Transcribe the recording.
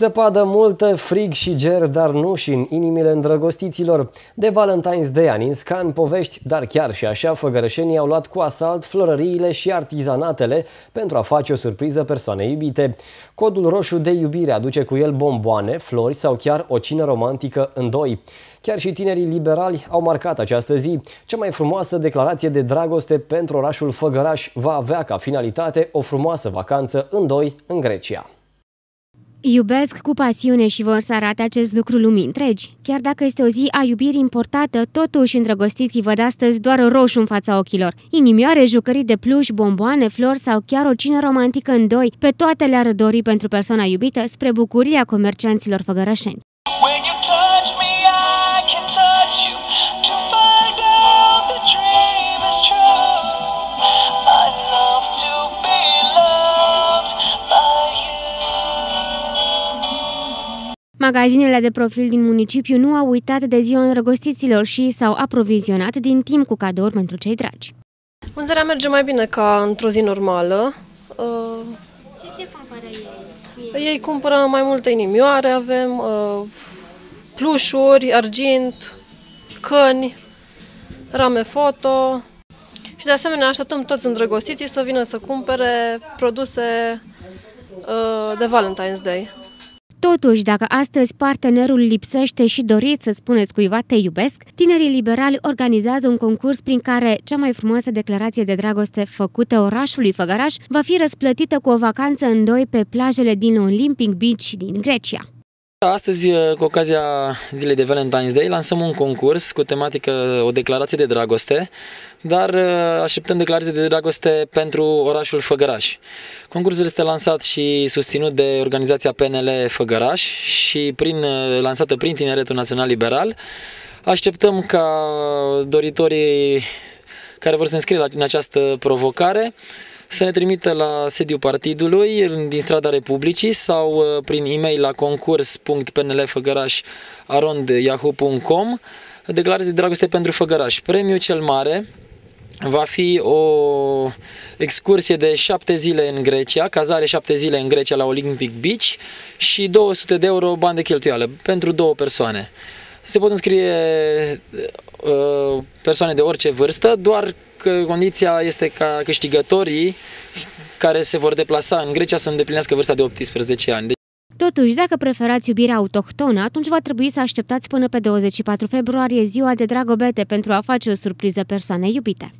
Zăpadă multă, frig și ger, dar nu și în inimile îndrăgostiților. De Valentine's Day ani în scan povești, dar chiar și așa făgărășenii au luat cu asalt florăriile și artizanatele pentru a face o surpriză persoanei iubite. Codul roșu de iubire aduce cu el bomboane, flori sau chiar o cină romantică în doi. Chiar și tinerii liberali au marcat această zi. Cea mai frumoasă declarație de dragoste pentru orașul Făgăraș va avea ca finalitate o frumoasă vacanță în doi în Grecia. Iubesc cu pasiune și vor să arate acest lucru lumii întregi. Chiar dacă este o zi a iubirii importată, totuși îndrăgostiții văd astăzi doar roșu în fața ochilor. Inimioare, jucării de pluș, bomboane, flori sau chiar o cină romantică în doi, pe toate le-ar dori pentru persoana iubită spre bucuria comercianților făgărășeni. Magazinele de profil din municipiu nu au uitat de ziua îndrăgostiților și s-au aprovizionat din timp cu cadouri pentru cei dragi. Vânzarea merge mai bine ca într-o zi normală. Și ce cumpără ei? Ei cumpără mai multe inimioare, avem uh, plușuri, argint, căni, rame foto și de asemenea așteptăm toți îndrăgostiții să vină să cumpere produse uh, de Valentine's Day. Totuși, dacă astăzi partenerul lipsește și doriți să spuneți cuiva te iubesc, tinerii liberali organizează un concurs prin care cea mai frumoasă declarație de dragoste făcută orașului Făgăraș va fi răsplătită cu o vacanță în doi pe plajele din Olympic Beach din Grecia. Astăzi, cu ocazia zilei de Valentine's Day, lansăm un concurs cu tematică o declarație de dragoste, dar așteptăm declarație de dragoste pentru orașul Făgăraș. Concursul este lansat și susținut de organizația PNL Făgăraș și prin, lansată prin Tineretul Național Liberal. Așteptăm ca doritorii care vor să înscrie în această provocare să ne trimită la sediul partidului din strada Republicii sau uh, prin e-mail la concurs.pnlfăgăraș.arond.yahoo.com declarație de dragoste pentru Făgăraș. Premiul cel mare va fi o excursie de șapte zile în Grecia, cazare șapte zile în Grecia la Olympic Beach și 200 de euro bani de cheltuială pentru două persoane. Se pot înscrie uh, persoane de orice vârstă, doar că condiția este ca câștigătorii care se vor deplasa în Grecia să îndeplinească vârsta de 18 ani. Totuși, dacă preferați iubirea autohtonă, atunci va trebui să așteptați până pe 24 februarie ziua de dragobete pentru a face o surpriză persoanei iubite.